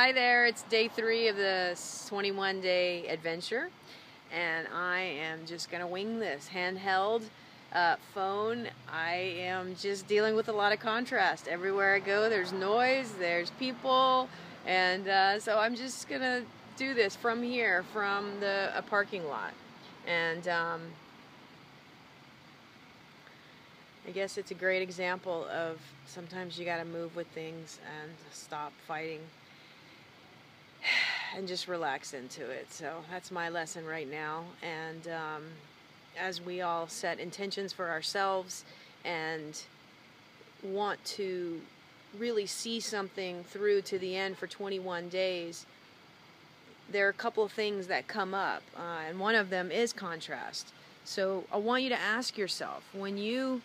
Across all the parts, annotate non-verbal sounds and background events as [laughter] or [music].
Hi there, it's day three of the 21 day adventure, and I am just gonna wing this handheld uh, phone. I am just dealing with a lot of contrast. Everywhere I go, there's noise, there's people, and uh, so I'm just gonna do this from here, from the a parking lot, and um, I guess it's a great example of sometimes you got to move with things and stop fighting and just relax into it. So that's my lesson right now. And um, as we all set intentions for ourselves and want to really see something through to the end for 21 days, there are a couple of things that come up, uh, and one of them is contrast. So I want you to ask yourself when you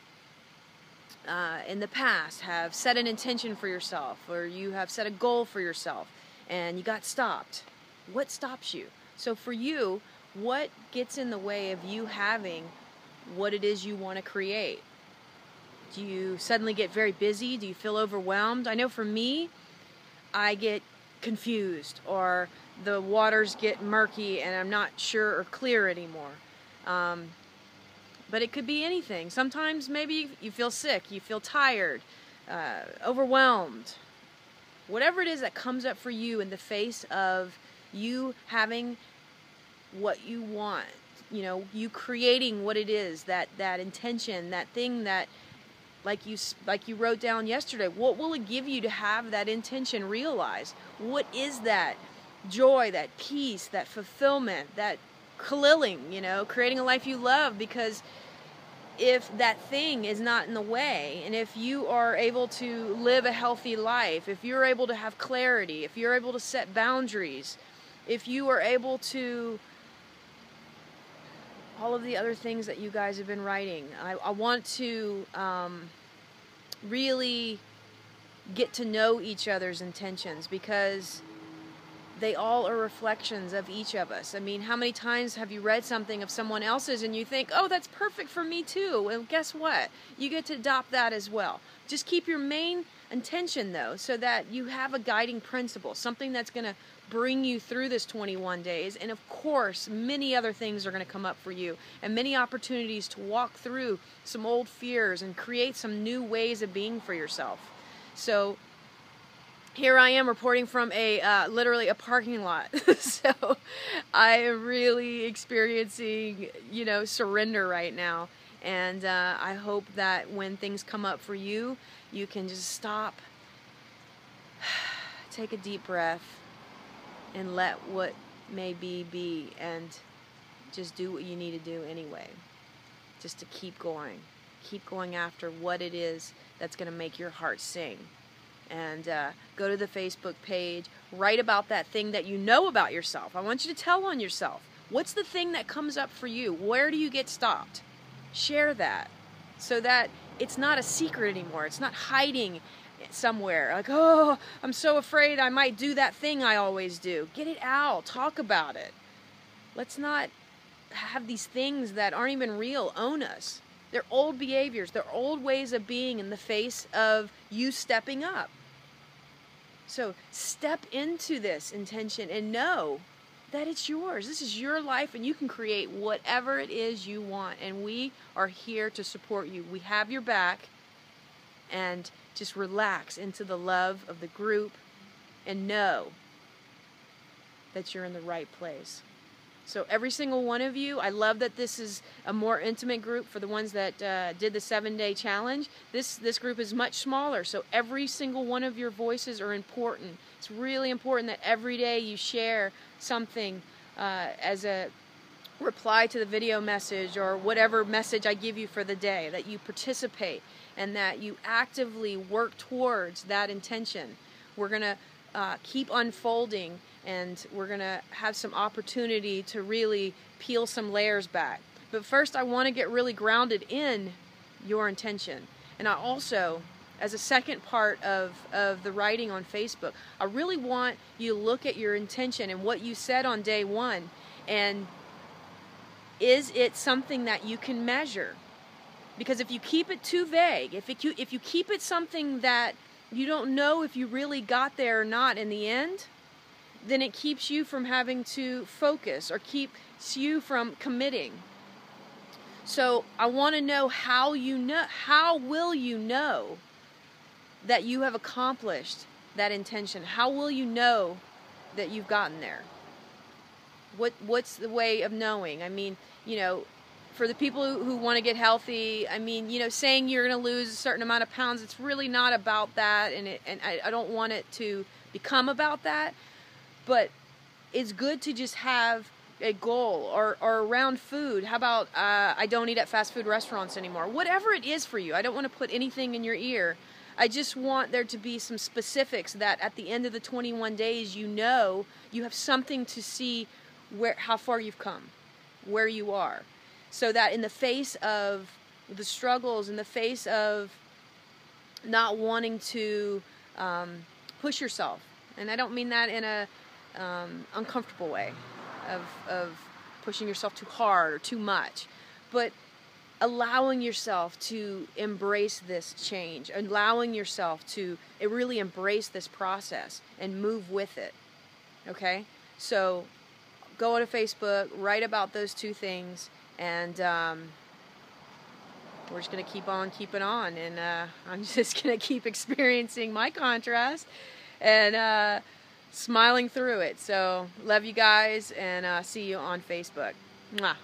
uh, in the past have set an intention for yourself or you have set a goal for yourself and you got stopped, what stops you? So for you, what gets in the way of you having what it is you want to create? Do you suddenly get very busy? Do you feel overwhelmed? I know for me, I get confused or the waters get murky and I'm not sure or clear anymore. Um, but it could be anything. Sometimes maybe you feel sick, you feel tired, uh, overwhelmed. Whatever it is that comes up for you in the face of you having what you want, you know, you creating what it is that that intention, that thing that like you like you wrote down yesterday. What will it give you to have that intention realized? What is that joy, that peace, that fulfillment, that kalilling, you know, creating a life you love because if that thing is not in the way and if you are able to live a healthy life, if you're able to have clarity, if you're able to set boundaries, if you are able to all of the other things that you guys have been writing. I, I want to um, really get to know each other's intentions because they all are reflections of each of us. I mean, how many times have you read something of someone else's and you think, oh, that's perfect for me too? And guess what? You get to adopt that as well. Just keep your main intention though, so that you have a guiding principle, something that's going to bring you through this 21 days. And of course, many other things are going to come up for you and many opportunities to walk through some old fears and create some new ways of being for yourself. So, here I am reporting from a uh, literally a parking lot. [laughs] so I am really experiencing, you know, surrender right now. And uh, I hope that when things come up for you, you can just stop, [sighs] take a deep breath, and let what may be be, and just do what you need to do anyway. Just to keep going. Keep going after what it is that's going to make your heart sing and uh, go to the Facebook page, write about that thing that you know about yourself. I want you to tell on yourself. What's the thing that comes up for you? Where do you get stopped? Share that so that it's not a secret anymore. It's not hiding somewhere. Like, oh, I'm so afraid I might do that thing I always do. Get it out, talk about it. Let's not have these things that aren't even real own us. They're old behaviors, they're old ways of being in the face of you stepping up. So step into this intention and know that it's yours. This is your life, and you can create whatever it is you want. And we are here to support you. We have your back, and just relax into the love of the group and know that you're in the right place. So every single one of you, I love that this is a more intimate group for the ones that uh, did the seven-day challenge. This this group is much smaller, so every single one of your voices are important. It's really important that every day you share something uh, as a reply to the video message or whatever message I give you for the day, that you participate and that you actively work towards that intention. We're going to uh, keep unfolding and we're going to have some opportunity to really peel some layers back. But first, I want to get really grounded in your intention. And I also, as a second part of, of the writing on Facebook, I really want you to look at your intention and what you said on day one. And is it something that you can measure? Because if you keep it too vague, if, it, if you keep it something that you don't know if you really got there or not in the end, then it keeps you from having to focus or keeps you from committing. So I want to know how you know how will you know that you have accomplished that intention? How will you know that you've gotten there? What what's the way of knowing? I mean, you know, for the people who, who want to get healthy, I mean, you know, saying you're going to lose a certain amount of pounds, it's really not about that, and it, and I, I don't want it to become about that. But it's good to just have a goal or, or around food. How about uh, I don't eat at fast food restaurants anymore? Whatever it is for you, I don't want to put anything in your ear. I just want there to be some specifics that at the end of the 21 days, you know you have something to see where how far you've come, where you are so that in the face of the struggles, in the face of not wanting to um, push yourself, and I don't mean that in a um, uncomfortable way of, of pushing yourself too hard or too much, but allowing yourself to embrace this change, allowing yourself to really embrace this process and move with it. Okay? So go to Facebook, write about those two things, and um, we're just going to keep on keeping on and uh, [laughs] i'm just going to keep experiencing my contrast and uh, smiling through it so love you guys and uh, see you on facebook Mwah.